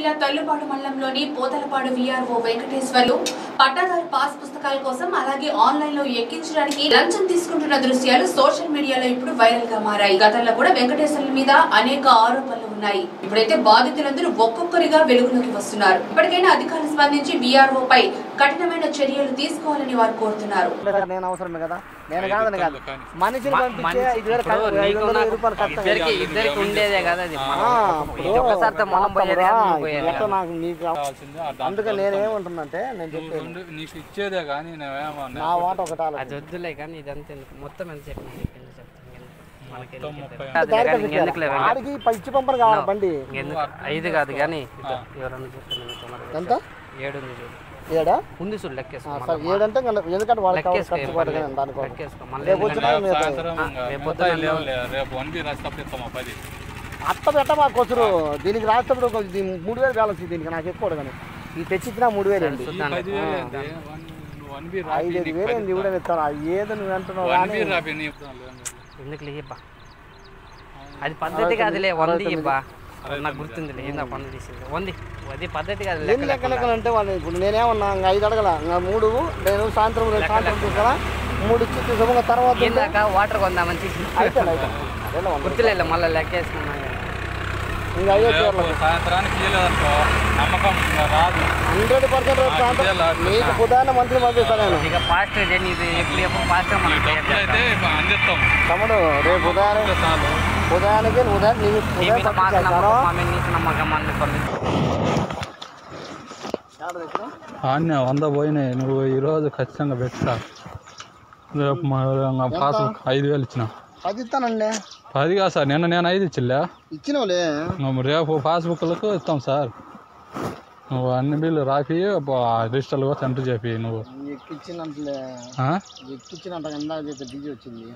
జిల్లా తల్లుపాడు మండలంలోని పోతలపాడు వీఆర్ఓ వెంకటేశ్వర్లు పట్టాదారు పాస్ పుస్తకాల కోసం అలాగే ఆన్లైన్లో ఎక్కించడానికి లంచం తీసుకుంటున్న దృశ్యాలు సోషల్ మీడియాలో ఇప్పుడు వైరల్గా మారాయి. గతంలో కూడా వెంకటేశ్వర్ల మీద అనేక ఆరోపణలు ఉన్నాయి. ఇప్పుడైతే బాధితులందరూ ఒక్కొక్కరిగా వెలుగులోకి వస్తున్నారు. ఇప్పటికైనా అధికారులు స్పందించి విఆర్ఓ పై కఠినమైన చర్యలు తీసుకోవాలని వారు కోరుతున్నారు. నేను అవసరమే కదా. నేను కాదని కాదు. మనిషిని పంపించే మనిషి ఐదు వేలు ఇప్పుడు ఖర్చు- ఐదు నీకు వందల నాకు రూపాయలు ఖర్చు ఇద్దరికి ఇద్దరికి ఉండేదే కదా అది. మనం పోయేది. నాకు నీకు అందుకే నేనేమంటున్నంటే నేను చెప్పేది నీకు ఇచ్చేదే కానీ నేనేమన్నా నా వాట ఒకటి అది ఆలోచన. వద్దులే కానీ ఇదంతా ఎందుకు మొత్తం ఎంత చెప్తాను ఆడికి పచ్చి పంపరు కావాలి బండి? ఐదు కాదు కానీ ఇదో. ఎంత? ఏడు ఏడా? ఉంది చూడు లెక్కేసుకో. ఏడంటే ఎందుకంటే వాళ్ళకి ఖర్చు అత్త పెట్ట దీనికి రాసేటప్పుడు ఇది మూడు వేలు బ్యాలెన్స్ దీనికి నాకు ఎక్కువ కానీ ఈ తెచ్చిచ్చిన మూడు వేలు అండి. ఐదు వేలు ఏంది? కూడా ఇస్తాను ఏదో నువ్వు అంటున్నావు ఎందుకు లేబ్బా అది పద్ధతి కాదులే వంది ఇబ్బా. నాకు గుర్తుందిలే ఏందా పన్ను తీసింది? వంది. అది పద్ధతి కాదు ఎన్ని లెక్క లెక్క లెక్కలు. అంటే వాళ్ళు ఇప్పుడు నేనేమన్నా ఇంకా ఐదు అడగల? ఇంకా మూడు నేను సాయంత్రం సాయంత్రం తీసుకురా మూడు ఇచ్చి తర్వాత వాటర్ కొందామని తీసి. గుర్తులే మళ్ళీ లెక్కేసుకున్నా ఇంకా అయ్యే సాయంత్రానికి నమ్మకం రాదు. హండ్రెడ్ పర్సెంట్ నీకు ఉదాహరణ మంత్రి పంపిస్తాను నేను. ఇక ఫాస్ట్ ఇది ఎప్పుడు ఫాస్ట్ అయితే అందిస్తాం. తమ్ముడు రేపు మాకు ఏడ తెచ్చినావు? ఆన్య వంద పోయినాయి. నువ్వు ఈరోజు ఖచ్చితంగా పెట్టుతా రేపు మా పాస్బుక్ ఐదు వేలు ఇచ్చిన. పది ఇస్తానండి పది కాదు సార్ నిన్న నేను ఐదు ఇచ్చిలే ఇచ్చినవులే. రేపు పాస్బుక్లకు ఇస్తాం సార్. నువ్వు అన్ని బిల్లు రాపి కూడా సెంటర్ చేపి నువ్వు. ఎక్కిచ్చినట్లే? ఎక్కిచ్చినట్టు ఇందాక వచ్చింది.